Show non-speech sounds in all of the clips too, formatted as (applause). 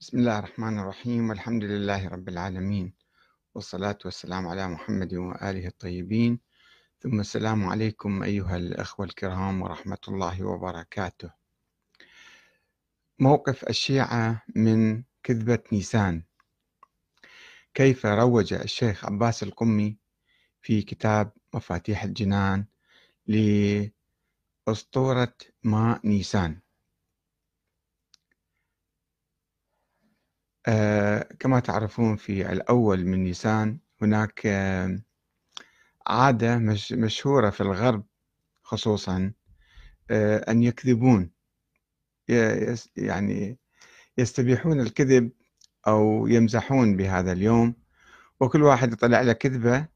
بسم الله الرحمن الرحيم والحمد لله رب العالمين والصلاة والسلام على محمد وآله الطيبين. ثم السلام عليكم أيها الأخوة الكرام ورحمة الله وبركاته. موقف الشيعة من كذبة نيسان. كيف روج الشيخ عباس القمي في كتاب مفاتيح الجنان لأسطورة ماء نيسان؟ كما تعرفون في الأول من نيسان هناك آه، عادة مشهورة في الغرب خصوصا آه، أن يكذبون يعني يستبيحون الكذب أو يمزحون بهذا اليوم وكل واحد يطلع له كذبة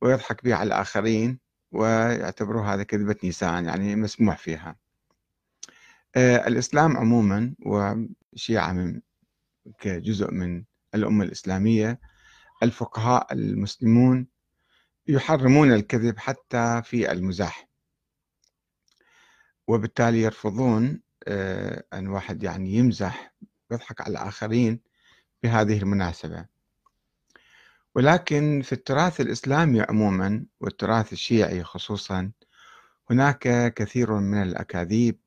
ويضحك بها على الآخرين ويعتبروا هذا كذبة نيسان يعني مسموح فيها. الإسلام عموما وشيعة كجزء من الأمة الإسلامية الفقهاء المسلمون يحرمون الكذب حتى في المزاح. وبالتالي يرفضون آه، أن واحد يعني يمزح ويضحك على الآخرين بهذه المناسبة. ولكن في التراث الإسلامي عموما والتراث الشيعي خصوصا هناك كثير من الأكاذيب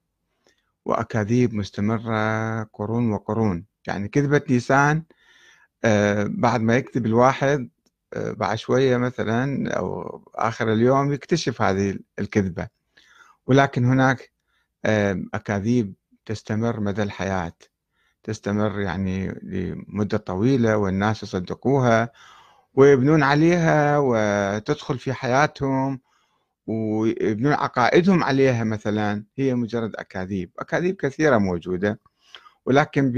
وأكاذيب مستمرة قرون وقرون. يعني كذبة لسان آه، بعد ما يكتب الواحد آه، بعد شوية مثلا أو آخر اليوم يكتشف هذه الكذبة. ولكن هناك آه، أكاذيب تستمر مدى الحياة. تستمر يعني لمدة طويلة والناس يصدقوها ويبنون عليها وتدخل في حياتهم ويبنون عقائدهم عليها مثلا. هي مجرد أكاذيب. أكاذيب كثيرة موجودة. ولكن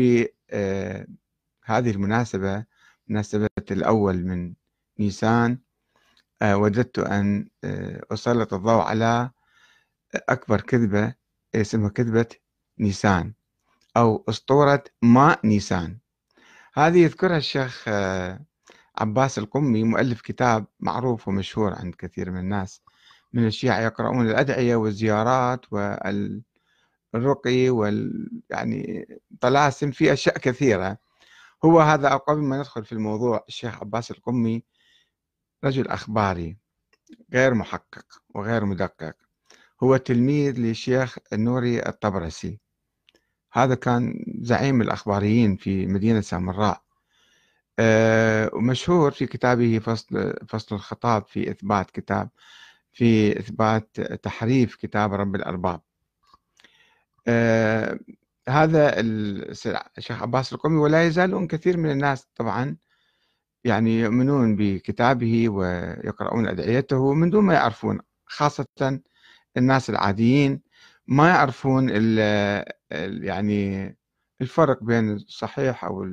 آه، المناسبة مناسبة الأول من نيسان. آه، وجدت أن آه، أسلط الضوء على أكبر كذبة اسمها كذبة نيسان أو أسطورة ماء نيسان. هذه يذكرها الشيخ عباس القمي مؤلف كتاب معروف ومشهور عند كثير من الناس. من الشيعة يقرؤون الأدعية والزيارات وال الرقي وال يعني طلاسم في أشياء كثيرة. هو هذا قبل ما ندخل في الموضوع الشيخ عباس القمي رجل أخباري غير محقق وغير مدقق. هو تلميذ للشيخ النوري الطبرسي. هذا كان زعيم الأخباريين في مدينة سامراء. أه ومشهور في كتابه فصل فصل الخطاب في إثبات كتاب في إثبات تحريف كتاب رب الأرباب. آه هذا الشيخ عباس القومي ولا يزالون كثير من الناس طبعا يعني يؤمنون بكتابه ويقرؤون أدعيته من دون ما يعرفون خاصة الناس العاديين ما يعرفون ال ال يعني الفرق بين الصحيح أو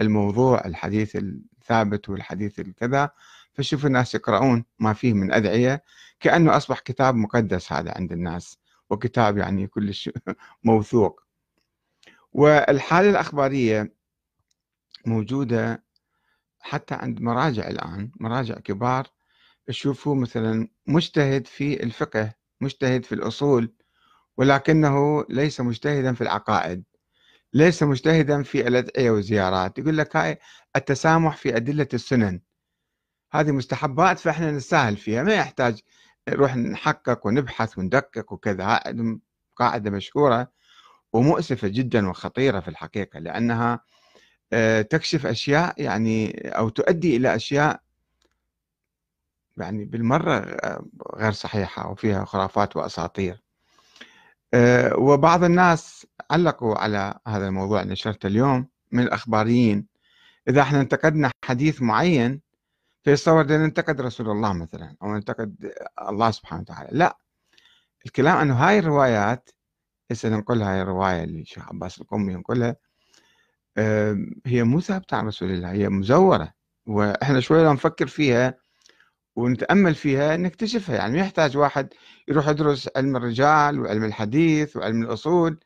الموضوع الحديث الثابت والحديث الكذا. فشوف الناس يقرؤون ما فيه من أدعية كأنه أصبح كتاب مقدس هذا عند الناس. وكتاب يعني كلش (laughs) موثوق. والحالة الأخبارية موجودة حتى عند مراجع الآن مراجع كبار تشوفوا مثلا مجتهد في الفقه مجتهد في الأصول ولكنه ليس مجتهدا في العقائد ليس مجتهدا في الأدعية والزيارات. يقول لك هاي التسامح في أدلة السنن. هذه مستحبات فإحنا نستاهل فيها ما يحتاج نروح نحقق ونبحث وندقق وكذا قاعدة مشهورة ومؤسفة جدا وخطيرة في الحقيقة لأنها آه، تكشف أشياء يعني أو تؤدي إلى أشياء يعني بالمرة آه، غير صحيحة وفيها خرافات وأساطير. آه، وبعض الناس علقوا على هذا الموضوع اللي نشرته اليوم من الأخباريين. إذا إحنا انتقدنا حديث معين فيتصور أن ننتقد رسول الله مثلا أو ننتقد الله سبحانه وتعالى. لا. الكلام أنه هاي الروايات هسه ننقلها هاي الرواية اللي الشيخ عباس القمي ينقلها هي مو ثابتة عن رسول الله هي مزورة. وإحنا شوية لو نفكر فيها ونتأمل فيها نكتشفها. يعني ما يحتاج واحد يروح يدرس علم الرجال وعلم الحديث وعلم الأصول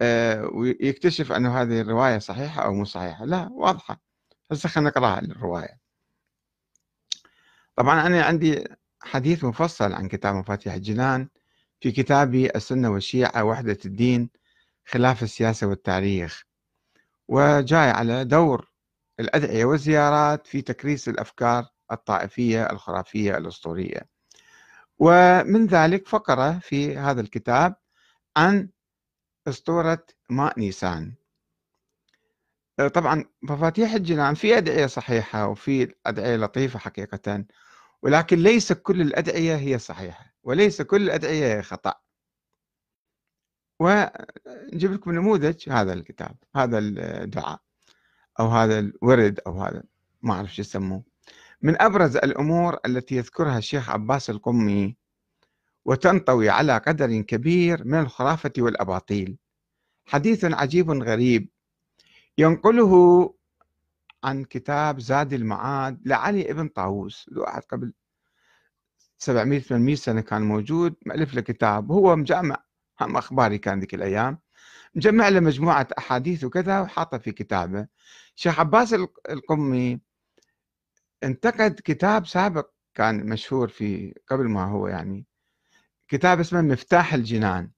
آه، ويكتشف أنه هذه الرواية صحيحة أو مو صحيحة. لا واضحة. هسه خلينا نقرأها الرواية. طبعا أنا عندي حديث مفصل عن كتاب مفاتيح الجنان في كتابي السنة والشيعة وحدة الدين خلاف السياسة والتاريخ. وجاي على دور الأدعية والزيارات في تكريس الأفكار الطائفية الخرافية الأسطورية. ومن ذلك فقرة في هذا الكتاب عن أسطورة ماء نيسان. طبعا مفاتيح الجنان في أدعية صحيحة وفي أدعية لطيفة حقيقة. ولكن ليس كل الأدعية هي صحيحة وليس كل الأدعية هي خطأ. ونجيب لكم نموذج هذا الكتاب هذا الدعاء أو هذا الورد أو هذا ما أعرف شو يسموه. من أبرز الأمور التي يذكرها الشيخ عباس القمي وتنطوي على قدر كبير من الخرافة والأباطيل. حديث عجيب غريب ينقله عن كتاب زاد المعاد لعلي ابن طاووس الواحد قبل 700 800 سنة كان موجود مألف له كتاب هو مجمع هم أخباري كان ذيك الأيام مجمع له مجموعة أحاديث وكذا وحاطه في كتابه. شيخ عباس القمي انتقد كتاب سابق كان مشهور في قبل ما هو يعني كتاب اسمه مفتاح الجنان.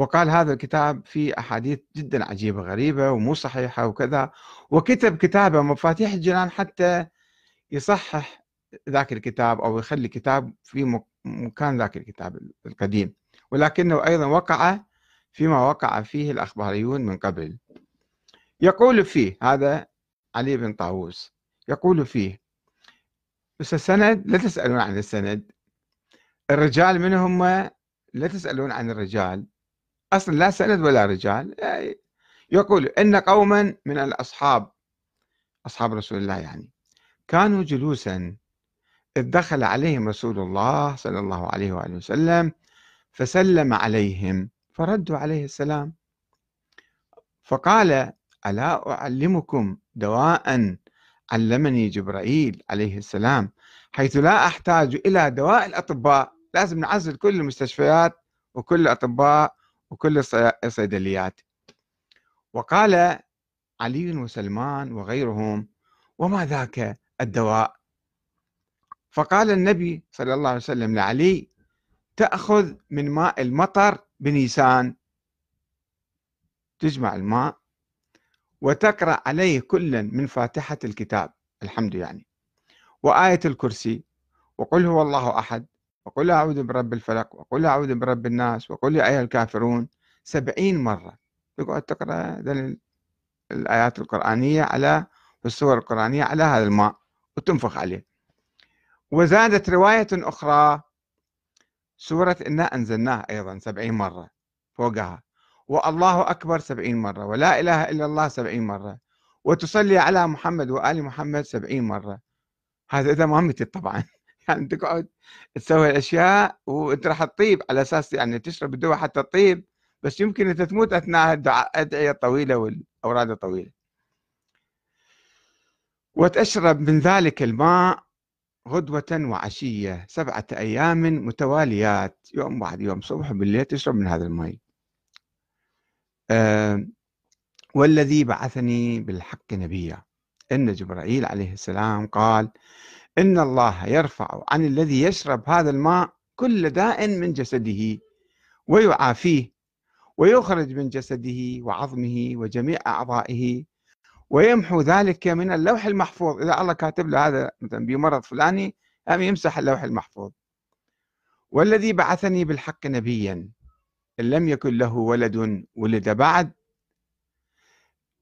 وقال هذا الكتاب فيه أحاديث جدا عجيبة غريبة ومو صحيحة وكذا. وكتب كتابه مفاتيح الجنان حتى يصحح ذاك الكتاب أو يخلي كتاب في مكان ذاك الكتاب القديم. ولكنه أيضا وقع فيما وقع فيه الأخباريون من قبل. يقول فيه هذا علي بن طاووس يقول فيه بس السند لا تسألون عن السند. الرجال من هم لا تسألون عن الرجال. أصلا لا سند ولا رجال. يقول إن قوما من الأصحاب أصحاب رسول الله يعني كانوا جلوسا إذ دخل عليهم رسول الله صلى الله عليه وآله وسلم فسلم عليهم فردوا عليه السلام. فقال ألا أعلمكم دواء علمني جبرائيل عليه السلام حيث لا أحتاج إلى دواء الأطباء لازم نعزل كل المستشفيات وكل الأطباء وكل الصيدليات. وقال علي وسلمان وغيرهم وما ذاك الدواء؟ فقال النبي صلى الله عليه وسلم لعلي تأخذ من ماء المطر بنيسان. تجمع الماء وتقرأ عليه كلا من فاتحة الكتاب الحمد يعني وآية الكرسي وقل هو الله أحد. وقل أعوذ برب الفلق وقل أعوذ برب الناس وقل يا أيها الكافرون سبعين مرة. تقعد تقرأ الآيات القرآنية على والسور القرآنية على هذا الماء وتنفخ عليه. وزادت رواية أخرى سورة إنا أنزلناه أيضا سبعين مرة فوقها. والله أكبر سبعين مرة ولا إله إلا الله سبعين مرة. وتصلي على محمد وآل محمد سبعين مرة. هذا إذا ما متت طبعا. يعني تقعد تسوي الأشياء وأنت راح تطيب على أساس يعني تشرب الدواء حتى تطيب بس يمكن أنت تموت أثناء الأدعية الطويلة والأوراد الطويلة وتشرب من ذلك الماء غدوة وعشية سبعة أيام متواليات يوم بعد يوم صبح بالليل تشرب من هذا الماء أه والذي بعثني بالحق نبيا. إن جبرائيل عليه السلام قال إن الله يرفع عن الذي يشرب هذا الماء كل داء من جسده ويعافيه ويخرج من جسده وعظمه وجميع أعضائه ويمحو ذلك من اللوح المحفوظ. إذا الله كاتب له هذا مثلا بمرض فلاني أم يمسح اللوح المحفوظ. والذي بعثني بالحق نبيا إن لم يكن له ولد ولد بعد.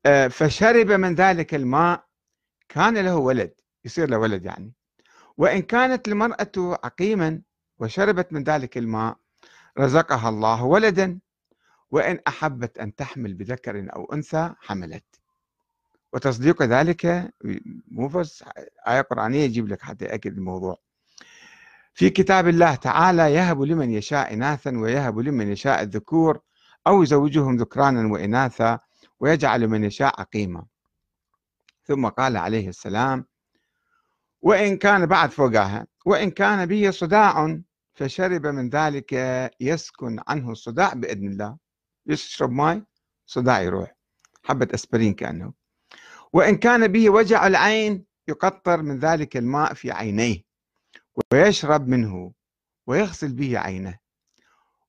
آه، فشرب من ذلك الماء كان له ولد يصير له ولد يعني. وإن كانت المرأة عقيما وشربت من ذلك الماء رزقها الله ولدا وإن أحبت أن تحمل بذكر أو أنثى حملت. وتصديق ذلك مو بس آية قرآنية يجيب لك حتى يأكد الموضوع. في كتاب الله تعالى يهب لمن يشاء إناثا ويهب لمن يشاء الذكور أو يزوجهم ذكرانا وإناثا ويجعل من يشاء عقيما. ثم قال عليه السلام وإن كان بعد فوقها وإن كان به صداع فشرب من ذلك يسكن عنه الصداع بإذن الله. يشرب ماء صداع يروح. حبة أسبرين كأنه. وإن كان به وجع العين يقطر من ذلك الماء في عينيه ويشرب منه ويغسل به عينه.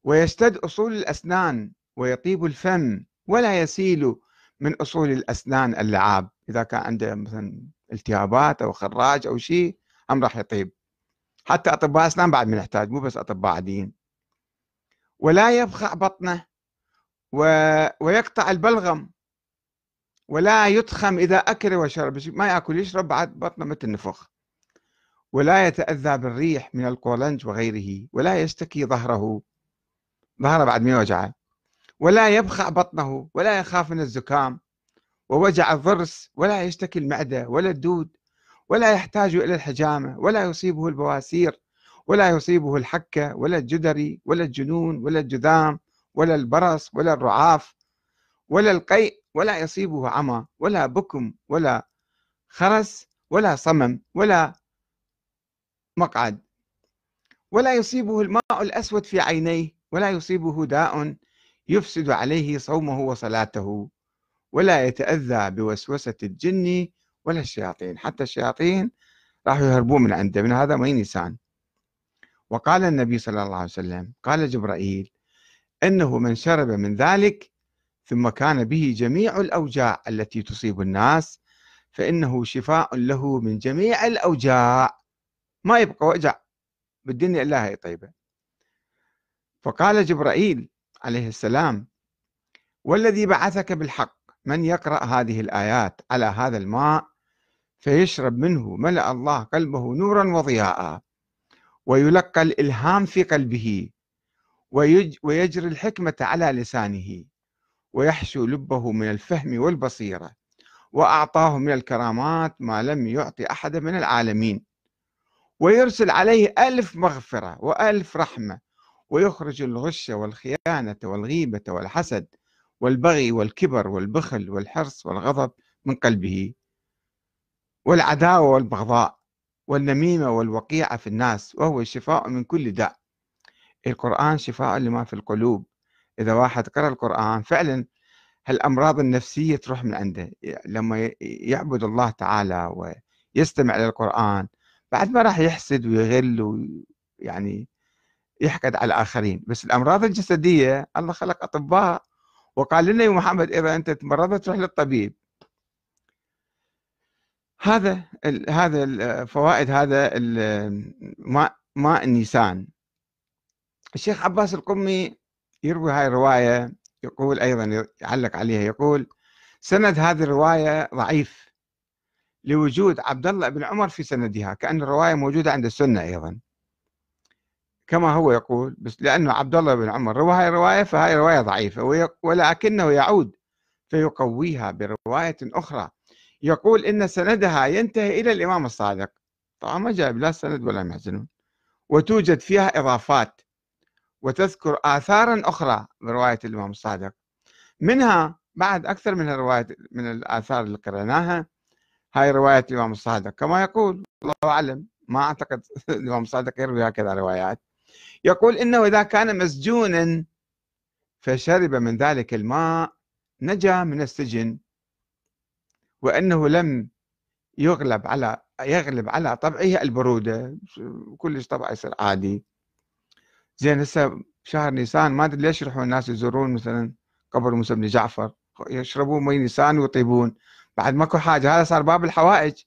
ويشتد أصول الأسنان ويطيب الفم ولا يسيل من أصول الأسنان اللعاب. إذا كان عنده مثلا التهابات أو خراج أو شيء هم راح يطيب. حتى أطباء أسنان بعد من يحتاج مو بس أطباء عاديين. ولا يبخع بطنه و... ويقطع البلغم ولا يتخم إذا أكل وشرب. ما يأكل يشرب بعد بطنه مثل نفخ ولا يتأذى بالريح من القولنج وغيره ولا يشتكي ظهره. ظهره بعد ما يوجعه. ولا يبخع بطنه ولا يخاف من الزكام. ووجع الضرس ولا يشتكي المعدة ولا الدود ولا يحتاج إلى الحجامة ولا يصيبه البواسير ولا يصيبه الحكة ولا الجدري ولا الجنون ولا الجذام ولا البرص ولا الرعاف ولا القيء ولا يصيبه عمى ولا بكم ولا خرس ولا صمم ولا مقعد ولا يصيبه الماء الأسود في عينيه ولا يصيبه داء يفسد عليه صومه وصلاته. ولا يتأذى بوسوسة الجن ولا الشياطين. حتى الشياطين راح يهربون من عنده من هذا ما ينسان وقال النبي صلى الله عليه وسلم قال جبرائيل إنه من شرب من ذلك ثم كان به جميع الأوجاع التي تصيب الناس فإنه شفاء له من جميع الأوجاع. ما يبقى وجع بالدنيا إلا هي طيبة. فقال جبرائيل عليه السلام والذي بعثك بالحق من يقرأ هذه الآيات على هذا الماء فيشرب منه ملأ الله قلبه نورا وضياء ويلقى الإلهام في قلبه ويجري الحكمة على لسانه ويحشو لبه من الفهم والبصيرة وأعطاه من الكرامات ما لم يعطي أحد من العالمين ويرسل عليه ألف مغفرة وألف رحمة ويخرج الغش والخيانة والغيبة والحسد والبغي والكبر والبخل والحرص والغضب من قلبه والعداوة والبغضاء والنميمة والوقيعة في الناس وهو الشفاء من كل داء. القرآن شفاء لما في القلوب. إذا واحد قرأ القرآن فعلا هالأمراض النفسية تروح من عنده. لما يعبد الله تعالى ويستمع للقرآن بعد ما راح يحسد ويغل ويعني يحقد على الآخرين. بس الأمراض الجسدية الله خلق أطباء وقال لنا يا محمد إذا أنت تمرضت تروح للطبيب. هذا هذا الفوائد هذا ماء ماء النيسان. الشيخ عباس القمي يروي هاي الرواية يقول أيضا يعلق عليها يقول سند هذه الرواية ضعيف لوجود عبد الله بن عمر في سندها كأن الرواية موجودة عند السنة أيضا. كما هو يقول بس لأنه عبد الله بن عمر روى هاي الرواية فهاي رواية ضعيفة ولكنه يعود فيقويها برواية أخرى. يقول إن سندها ينتهي إلى الإمام الصادق. طبعا ما جايب لا سند ولا محزنون وتوجد فيها إضافات. وتذكر آثارا أخرى برواية الإمام الصادق. منها بعد أكثر من الرواية من الآثار اللي قرأناها هاي رواية الإمام الصادق. كما يقول الله أعلم ما أعتقد (laughs) الإمام الصادق يروي هكذا روايات. يقول إنه إذا كان مسجونا فشرب من ذلك الماء نجا من السجن وأنه لم يغلب على يغلب على طبعه البرودة كلش طبعه يصير عادي. زين هسه شهر نيسان ما أدري ليش يروحون الناس يزورون مثلا قبر موسى بن جعفر يشربون مي نيسان ويطيبون. بعد ماكو حاجة هذا صار باب الحوائج.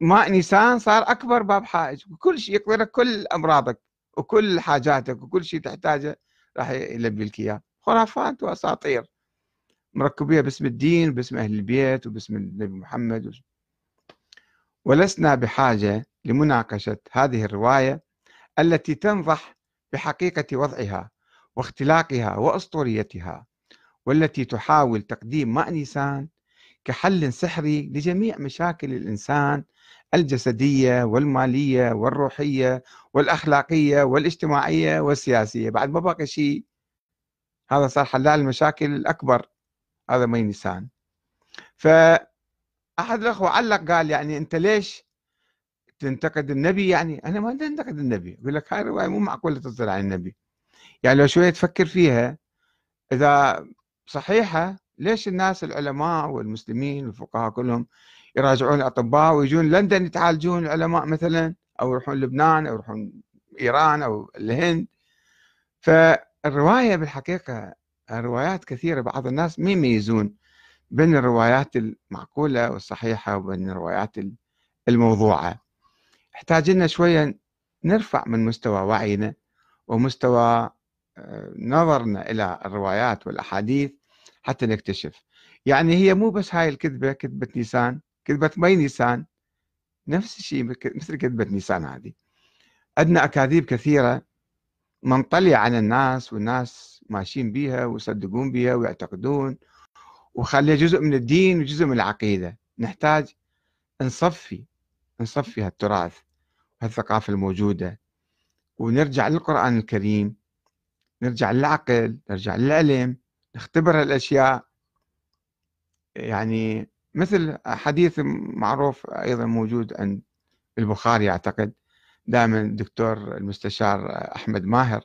ماء نيسان صار أكبر باب حائج وكل شيء يقضي لك كل أمراضك. وكل حاجاتك وكل شيء تحتاجه راح يلبي لك اياه خرافات وأساطير. مركبية باسم الدين وباسم أهل البيت وباسم النبي محمد ولسنا بحاجة لمناقشة هذه الرواية التي تنضح بحقيقة وضعها واختلاقها وأسطوريتها والتي تحاول تقديم ماء نيسان كحل سحري لجميع مشاكل الإنسان الجسدية والمالية والروحية والأخلاقية والاجتماعية والسياسية. بعد ما بقى شيء هذا صار حلال المشاكل الأكبر هذا مي نيسان فأحد الأخوة علق قال يعني أنت ليش تنتقد النبي؟ يعني أنا ما أنتقد النبي. أقول لك هاي الرواية مو معقولة تصدر عن النبي. يعني لو شوية تفكر فيها إذا صحيحة ليش الناس العلماء والمسلمين والفقهاء كلهم يراجعون الأطباء ويجون لندن يتعالجون العلماء مثلا أو يروحون لبنان أو يروحون إيران أو الهند. فالرواية بالحقيقة روايات كثيرة بعض الناس ما يميزون بين الروايات المعقولة والصحيحة وبين الروايات الموضوعة. يحتاج لنا شوية نرفع من مستوى وعينا ومستوى آه، نظرنا إلى الروايات والأحاديث حتى نكتشف. يعني هي مو بس هاي الكذبة كذبة نيسان. كذبة مي نيسان. نفس الشيء مثل كذبة نيسان هذه. عندنا أكاذيب كثيرة منطلية على الناس والناس ماشيين بها ويصدقون بها ويعتقدون. وخليها جزء من الدين وجزء من العقيدة. نحتاج نصفي نصفي هالتراث وهالثقافة الموجودة. ونرجع للقرآن الكريم. نرجع للعقل نرجع للعلم نختبر الأشياء يعني مثل حديث معروف أيضا موجود عند البخاري أعتقد دائما الدكتور المستشار أحمد ماهر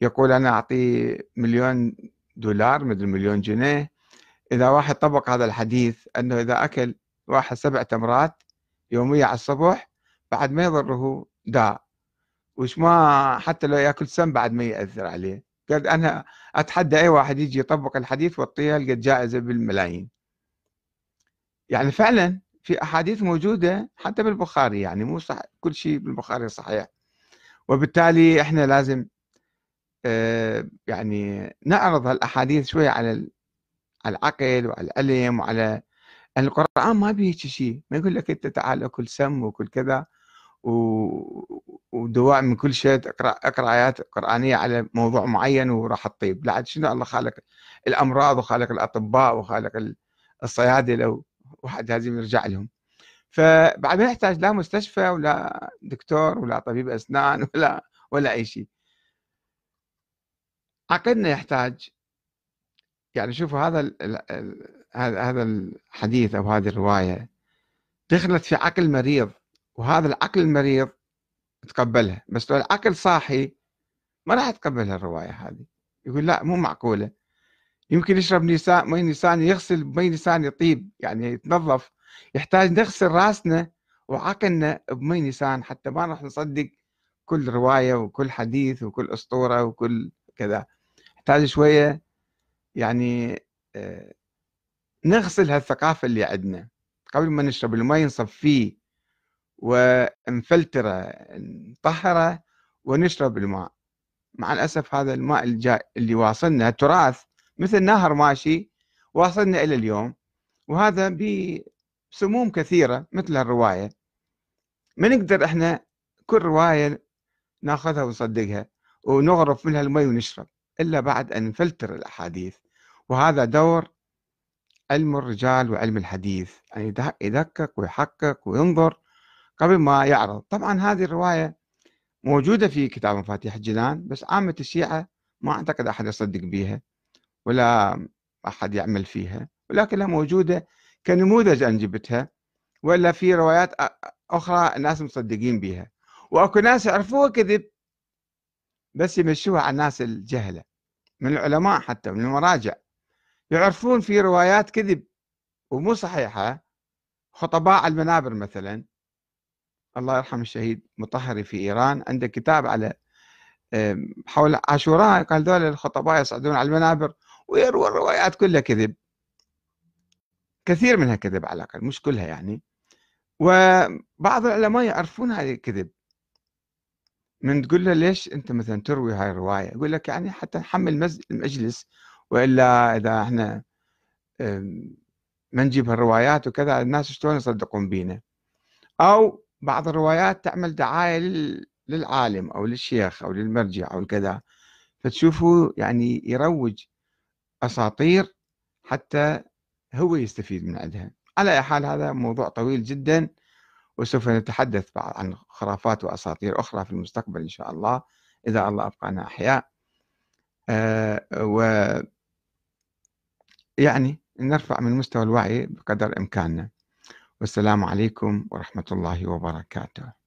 يقول أنا أعطيه مليون دولار مثل مليون جنيه. إذا واحد طبق هذا الحديث أنه إذا أكل واحد سبع تمرات يوميا على الصبح بعد ما يضره داء. وش ما حتى لو يأكل سم بعد ما يأثر عليه. قال أنا أتحدى أي واحد يجي يطبق الحديث وأعطيه لقد جائزة بالملايين. يعني فعلا في أحاديث موجودة حتى بالبخاري يعني مو صح كل شيء بالبخاري صحيح. وبالتالي إحنا لازم آه، يعني نعرض هالأحاديث شوية على العقل وعلى العلم وعلى القرآن ما بيه شيء. ما يقول لك أنت تعال أكل سم وكل كذا ودواء من كل شيء اقرأ اقرأ آيات قرآنية على موضوع معين وراح تطيب. لا شنو الله خالق الأمراض وخالق الأطباء وخالق الصيادلة واحد لازم يرجع لهم. فبعد ما يحتاج لا مستشفى ولا دكتور ولا طبيب أسنان (laughs) ولا ولا أي شيء. عقلنا يحتاج. يعني شوفوا هذا هذا هذا الحديث أو هذه الرواية. دخلت في عقل مريض وهذا العقل المريض تقبلها بس لو العقل صاحي ما راح يتقبل الرواية هذه. يقول لا مو معقولة. يمكن يشرب نيسان مي نيسان يغسل مي نيسان يطيب يعني يتنظف. يحتاج نغسل راسنا وعقلنا بمي نيسان حتى ما راح نصدق كل رواية وكل حديث وكل أسطورة وكل كذا. يحتاج شوية يعني آه، نغسل هالثقافة اللي عندنا. قبل ما نشرب المي نصفيه ونفلتره نطهره ونشرب الماء. مع الأسف هذا الماء الجاي اللي واصلنا التراث مثل نهر ماشي واصلنا إلى اليوم وهذا بسموم كثيرة مثل الرواية. ما نقدر إحنا كل رواية ناخذها ونصدقها ونغرف منها المي ونشرب إلا بعد أن نفلتر الأحاديث. وهذا دور علم الرجال وعلم الحديث يعني يدقق ويحقق وينظر قبل ما يعرض. طبعا هذه الرواية موجودة في كتاب مفاتيح الجنان بس عامة الشيعة ما أعتقد أحد يصدق بها ولا أحد يعمل فيها ولكنها موجودة كنموذج أن جبتها ولا في روايات أخرى الناس مصدقين بها. وأكو ناس يعرفوها كذب بس يمشوها على الناس الجهلة من العلماء حتى من المراجع. يعرفون في روايات كذب ومو صحيحة خطباء المنابر مثلا. الله يرحم الشهيد مطهري في إيران عنده كتاب على حول عاشوراء قال دول الخطباء يصعدون على المنابر ويروى الروايات كلها كذب. كثير منها كذب على الأقل مش كلها يعني. وبعض العلماء يعرفون هذه الكذب. من تقول له ليش أنت مثلا تروي هاي الرواية؟ يقول لك يعني حتى نحمل المجلس وإلا إذا إحنا ما نجيب هالروايات وكذا الناس شلون يصدقون بينا؟ أو بعض الروايات تعمل دعاية للعالم أو للشيخ أو للمرجع أو الكذا فتشوفوا يعني يروج أساطير حتى هو يستفيد من عندها. على أي حال هذا موضوع طويل جدا وسوف نتحدث بعض عن خرافات وأساطير أخرى في المستقبل إن شاء الله إذا الله أبقانا أحياء. أه و يعني نرفع من مستوى الوعي بقدر إمكاننا. والسلام عليكم ورحمة الله وبركاته.